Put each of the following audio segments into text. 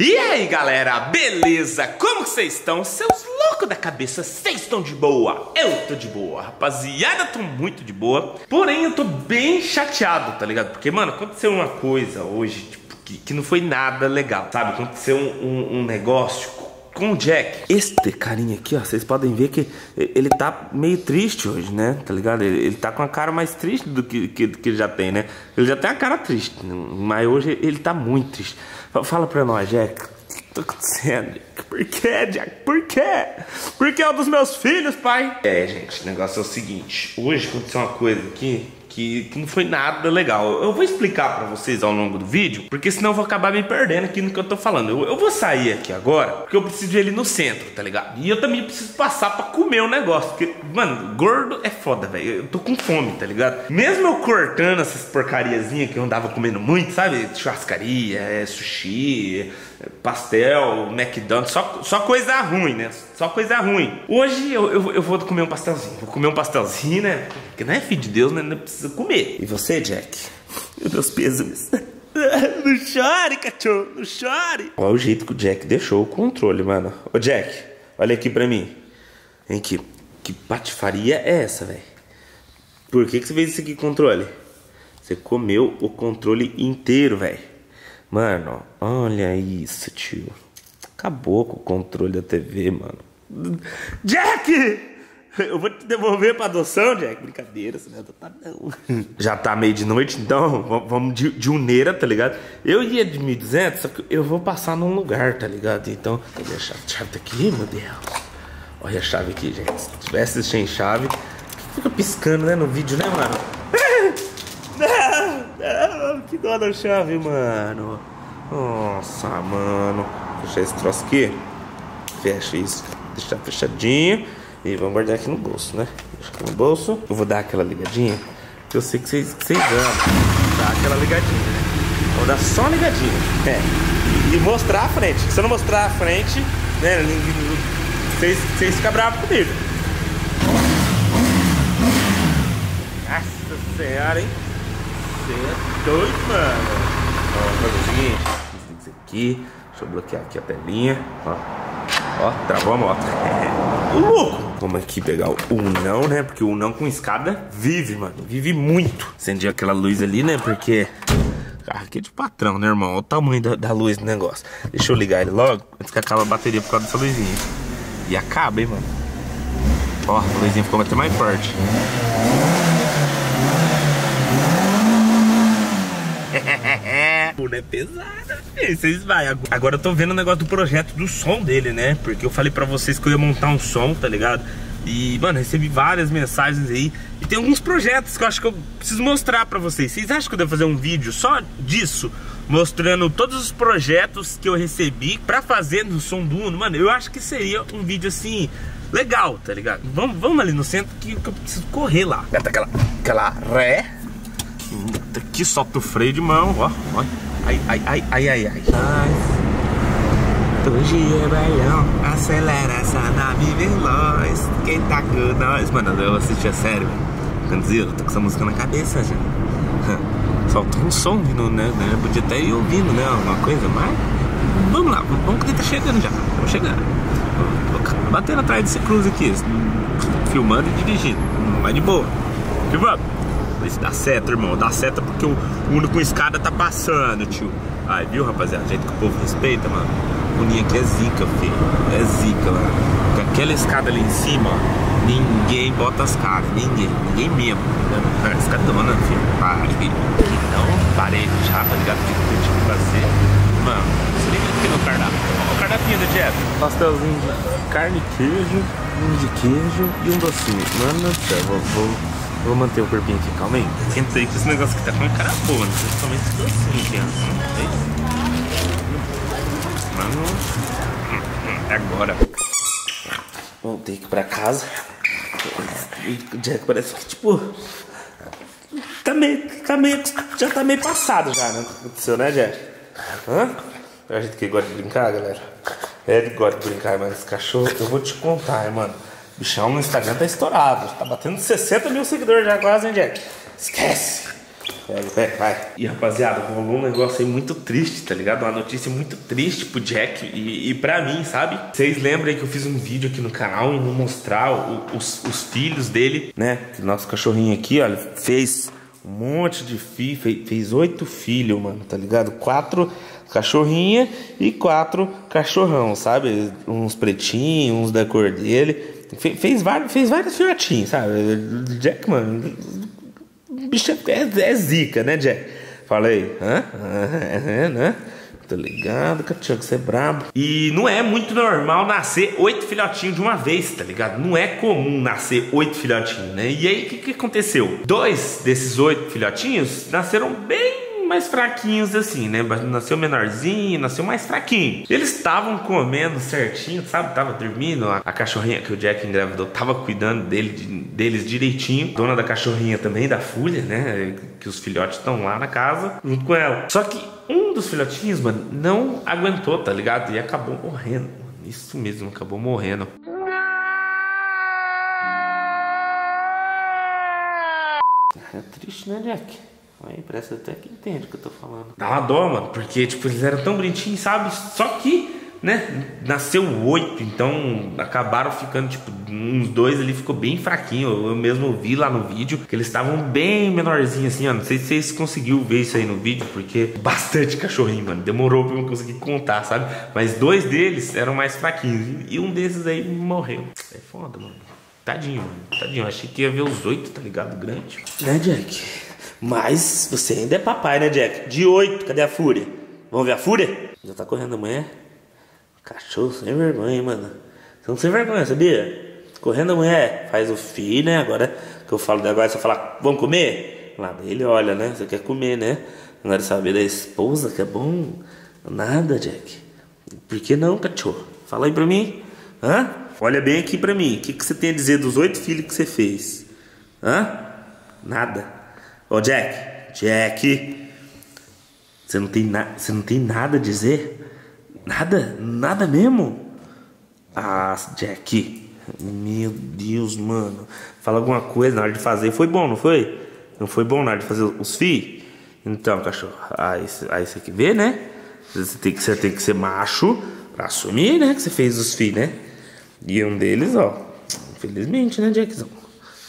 E aí galera, beleza? Como vocês estão? Seus loucos da cabeça, vocês estão de boa? Eu tô de boa, rapaziada, tô muito de boa Porém eu tô bem chateado, tá ligado? Porque, mano, aconteceu uma coisa hoje, tipo, que, que não foi nada legal, sabe? Aconteceu um, um, um negócio com o Jack. Este carinha aqui, ó, vocês podem ver que ele tá meio triste hoje, né? Tá ligado? Ele, ele tá com a cara mais triste do que, que, que ele já tem, né? Ele já tem a cara triste, mas hoje ele tá muito triste. Fala pra nós, Jack. O que tá acontecendo, Jack? Por que, Jack? Por quê? Porque é um dos meus filhos, pai. É, gente, o negócio é o seguinte. Hoje aconteceu uma coisa aqui que, que, não foi nada legal. Eu vou explicar para vocês ao longo do vídeo, porque senão eu vou acabar me perdendo aqui no que eu tô falando. Eu, eu vou sair aqui agora, porque eu preciso ir ali no centro, tá ligado? E eu também preciso passar para comer um negócio, porque, mano, gordo é foda, velho. Eu tô com fome, tá ligado? Mesmo eu cortando essas porcariazinhas que eu andava comendo muito, sabe? Churrascaria, é, sushi, pastel, McDonald's, só, só coisa ruim, né? Só coisa ruim. Hoje eu, eu, eu, vou comer um pastelzinho. Vou comer um pastelzinho, né? Porque não é filho de Deus, né? Não precisa comer. E você, Jack? Meus pêsames. Não chore, cachorro, não chore. Olha o jeito que o Jack deixou o controle, mano. Ô, Jack, olha aqui pra mim. Vem aqui. Que patifaria é essa, velho? Por que, que você fez isso aqui, controle? Você comeu o controle inteiro, velho. Mano, olha isso, tio. Acabou com o controle da TV, mano. Jack! Eu vou te devolver pra adoção, Jack. Brincadeira, você não é adotar, não. Já tá meio de noite, então vamos de, de uneira, tá ligado? Eu ia de 1.200, só que eu vou passar num lugar, tá ligado? Então, cadê a chave? A chave tá aqui, meu Deus. Olha a chave aqui, gente. Se tivesse sem chave, fica piscando, né, no vídeo, né, mano? Que dó da chave, mano. Nossa, mano. Fechar esse troço aqui. Fecha isso. Deixar fechadinho. E vamos guardar aqui no bolso, né? Deixa aqui no bolso. Eu vou dar aquela ligadinha. Que eu sei que vocês, que vocês amam. Dar aquela ligadinha, né? Vou dar só uma ligadinha. É. E mostrar a frente. Se eu não mostrar a frente, né? Vocês, vocês ficam bravos comigo. Nossa senhora, hein? Você é doido, mano. Ó, vamos fazer o seguinte. Aqui. Deixa eu bloquear aqui a telinha. Ó. Ó, travou a moto. louco! Vamos aqui pegar o não, né? Porque o não com escada vive, mano. Vive muito. Acendi aquela luz ali, né? Porque carro aqui é de patrão, né, irmão? Olha o tamanho da, da, luz do negócio. Deixa eu ligar ele logo, antes que acaba a bateria por causa dessa luzinha. E acaba, hein, mano? Ó, a luzinha ficou até mais forte. é pesada, Vocês vai. Agora eu tô vendo o negócio do projeto do som dele, né? Porque eu falei pra vocês que eu ia montar um som, tá ligado? E, mano, recebi várias mensagens aí. E tem alguns projetos que eu acho que eu preciso mostrar pra vocês. Vocês acham que eu devo fazer um vídeo só disso? Mostrando todos os projetos que eu recebi pra fazer no som do Uno? Mano, eu acho que seria um vídeo assim legal, tá ligado? Vamos, vamos ali no centro que, que eu preciso correr lá. Aquela, aquela ré. Aqui solta o freio de mão, ó. ó. Ai, ai, ai, ai, ai, ai. Hoje é bailão, acelera essa nave veloz. Quem tá com nós? Mano, eu assisti a série, Canzilo, tô com essa música na cabeça já. Faltou um som vindo, né? Eu podia até ir ouvindo, né? Alguma coisa, mas. Vamos lá, vamos que tá chegando já. Vamos chegando. Batendo atrás desse cruze aqui, filmando e dirigindo. Mas de boa. Que vamos. Esse dá seta, irmão. Dá seta porque o Uno com escada tá passando, tio. Aí, viu, rapaziada? O jeito que o povo respeita, mano. O Uninho aqui é zica, filho. É zica, mano. Com aquela escada ali em cima. Ninguém bota as caras. Ninguém. Ninguém mesmo. Tá é escadona, filho. Pare. Então, parei já, tá ligado? Que eu que fazer. Mano, se liga aqui no cardápio. Olha o cardápio do Jeff. Pastelzinho de carne e queijo, um de queijo e um docinho. Mano do céu, vou, vou manter o corpinho aqui, calma aí. Entrei com esse negócio que tá com a cara boa, né? Principalmente esse docinho aqui, ó. Mano, é agora. Voltei aqui pra casa. O Jack parece que, tipo... Tá meio, tá meio, já tá meio passado já, né? O que aconteceu, né, Jack? Hã? É a gente que gosta de brincar, galera. É, ele gosta de brincar, mas esse cachorro, eu vou te contar, mano. Bichão no Instagram tá estourado. Tá batendo 60 mil seguidores já quase, hein, Jack? Esquece. Pega, pega, vai. E rapaziada, rolou um negócio aí muito triste, tá ligado? Uma notícia muito triste pro Jack e, e pra mim, sabe? Vocês lembram aí que eu fiz um vídeo aqui no canal e vou mostrar o, os, os filhos dele, né? Nosso cachorrinho aqui, olha, fez um monte de filho, fez oito filhos, mano, tá ligado? Quatro cachorrinha e quatro cachorrão, sabe? Uns pretinhos, uns da cor dele. Fez, vários, fez vários filhotinhos, sabe? Jack, mano, bicho é, é, zica, né, Jack? Falei, hã? É, né? Tô ligado, Cachorro, você é brabo. E não é muito normal nascer oito filhotinhos de uma vez, tá ligado? Não é comum nascer oito filhotinhos, né? E aí, o que, que aconteceu? Dois desses oito filhotinhos nasceram bem mais fraquinhos assim, né? Nasceu menorzinho, nasceu mais fraquinho. Eles estavam comendo certinho, sabe? Tava dormindo. A, a, cachorrinha que o Jack engravidou tava cuidando dele, de, deles direitinho. Dona da cachorrinha também, da Fúlia, né? Que os filhotes estão lá na casa junto com ela. Só que um dos filhotinhos, mano, não aguentou, tá ligado? E acabou morrendo. Isso mesmo, acabou morrendo. É triste, né, Jack? Aí parece até que entende o que eu tô falando. Dá uma dó, mano, porque, tipo, eles eram tão bonitinhos, sabe? Só que, né, nasceu oito, então acabaram ficando, tipo, uns dois ali ficou bem fraquinho. Eu mesmo vi lá no vídeo que eles estavam bem menorzinhos, assim, ó. Não sei se vocês conseguiram ver isso aí no vídeo, porque bastante cachorrinho, mano. Demorou pra eu conseguir contar, sabe? Mas dois deles eram mais fraquinhos. E um desses aí morreu. É foda, mano. Tadinho, mano. Tadinho. Achei que ia ver os oito, tá ligado? Grande. Né, Jack? Mas você ainda é papai, né, Jack? De oito, cadê a fúria? Vamos ver a fúria? Já tá correndo amanhã? Cachorro sem vergonha, mano. Você não sem vergonha, sabia? Correndo amanhã, faz o filho, né? Agora que eu falo de agora, você fala, vamos comer? Lá ele olha, né? Você quer comer, né? Agora saber da esposa que é bom. Nada, Jack. Por que não, cachorro? Fala aí pra mim. Hã? Olha bem aqui pra mim. O que, que você tem a dizer dos oito filhos que você fez? Hã? Nada. Ô Jack, Jack, você não tem, na, você não tem nada a dizer? Nada? Nada mesmo? Ah, Jack, meu Deus, mano. Fala alguma coisa na hora de fazer. Foi bom, não foi? Não foi bom na hora de fazer os fios? Então, cachorro, aí, aí você que vê, né? Você tem que, você tem que ser macho pra assumir, né? Que você fez os fios, né? E um deles, ó. Infelizmente, né, Jackson?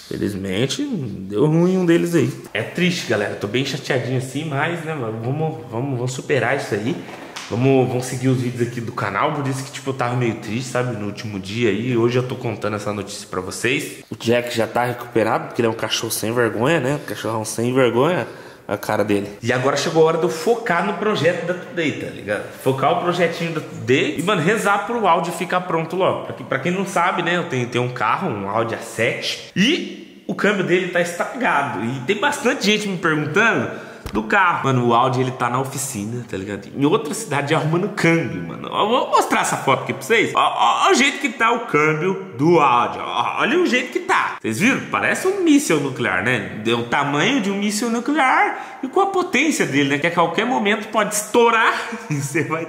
Felizmente, deu ruim um deles aí. É triste, galera. Tô bem chateadinho assim, mas, né, mano, vamos, vamos, vamos superar isso aí. Vamos, vamos seguir os vídeos aqui do canal. Por isso que, tipo, eu tava meio triste, sabe? No último dia aí. Hoje eu tô contando essa notícia pra vocês. O Jack já tá recuperado, porque ele é um cachorro sem vergonha, né? Um cachorrão sem vergonha a cara dele. E agora chegou a hora de eu focar no projeto da Today, tá ligado? Focar o projetinho da Today e, mano, rezar pro áudio ficar pronto logo. Pra, que, pra quem não sabe, né, eu tenho, tenho um carro, um Audi A7 e o câmbio dele tá estragado. E tem bastante gente me perguntando do carro. Mano, o Audi ele tá na oficina, tá ligado? Em outra cidade arrumando câmbio, mano. Eu vou mostrar essa foto aqui pra vocês. Olha o jeito que tá o câmbio do Audi. Olha o jeito que tá. Vocês viram? Parece um míssil nuclear, né? Deu o tamanho de um míssil nuclear e com a potência dele, né? Que a qualquer momento pode estourar e você vai.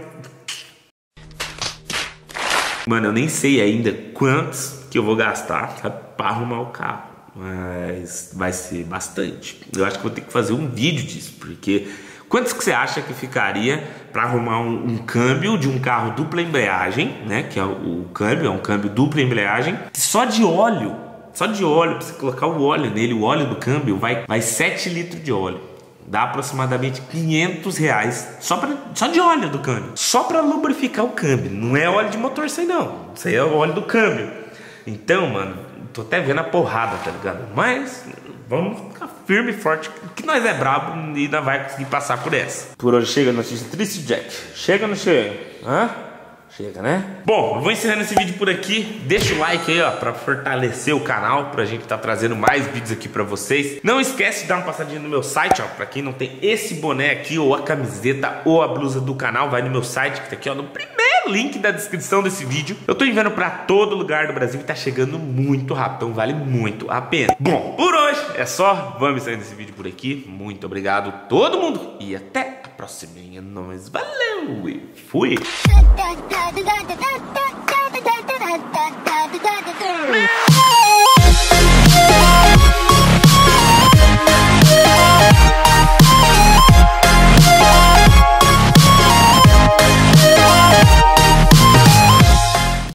Mano, eu nem sei ainda quantos que eu vou gastar pra arrumar o carro mas vai ser bastante. Eu acho que vou ter que fazer um vídeo disso, porque quantos que você acha que ficaria para arrumar um, um, câmbio de um carro dupla embreagem, né? Que é o, o câmbio, é um câmbio dupla embreagem, só de óleo, só de óleo, para você colocar o óleo nele, o óleo do câmbio vai, vai 7 litros de óleo. Dá aproximadamente 500 reais só, pra, só de óleo do câmbio. Só para lubrificar o câmbio. Não é óleo de motor, aí não. Isso aí é óleo do câmbio. Então, mano, tô até vendo a porrada, tá ligado? Mas vamos ficar firme e forte, que nós é brabo e não vai conseguir passar por essa. Por hoje chega a notícia triste, Jack. Chega ou não chega? Hã? Chega, né? Bom, eu vou encerrando esse vídeo por aqui. Deixa o like aí, ó, pra fortalecer o canal, pra gente tá trazendo mais vídeos aqui pra vocês. Não esquece de dar uma passadinha no meu site, ó, pra quem não tem esse boné aqui, ou a camiseta, ou a blusa do canal, vai no meu site, que tá aqui, ó, no primeiro link da descrição desse vídeo. Eu tô enviando pra todo lugar do Brasil e tá chegando muito rápido, então vale muito a pena. Bom, por hoje é só. Vamos encerrando esse vídeo por aqui. Muito obrigado todo mundo e até a próxima. É nóis, valeu e fui!